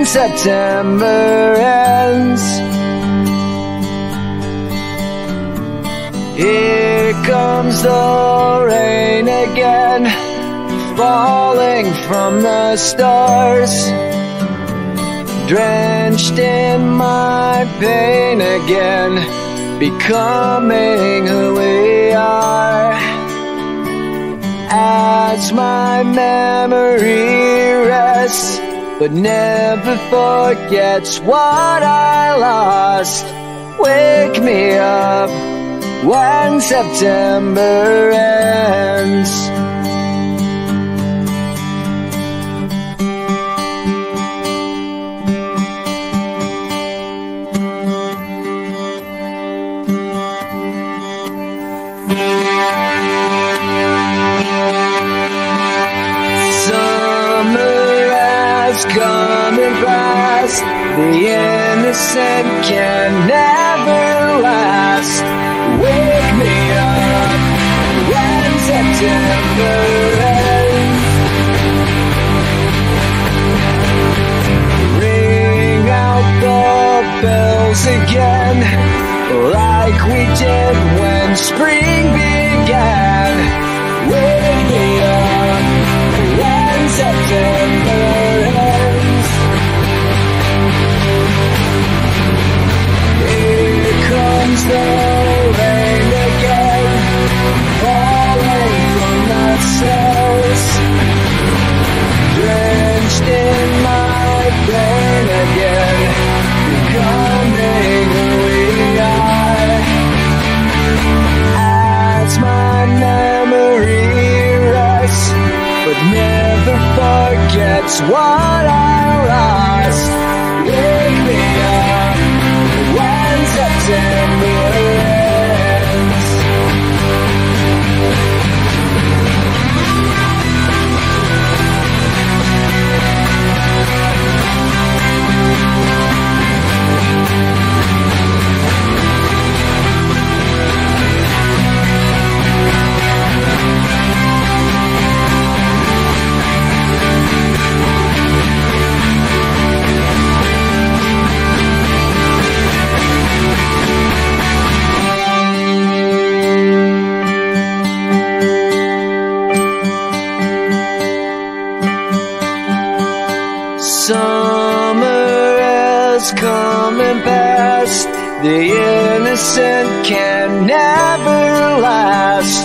When September ends. Here comes the rain again, falling from the stars. Drenched in my pain again, becoming who we are. As my memory but never forgets what I lost. Wake me up when September ends. Summer has come and passed. The innocent can never last. Wake me up when September ends. Ring out the bells again, like we did when spring forgets what and passed. The innocent can never last.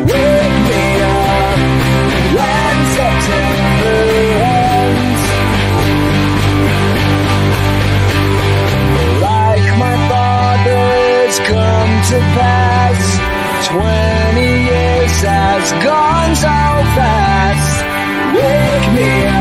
Wake me up when September ends. Like my father's come to pass. Twenty years has gone so fast. Wake me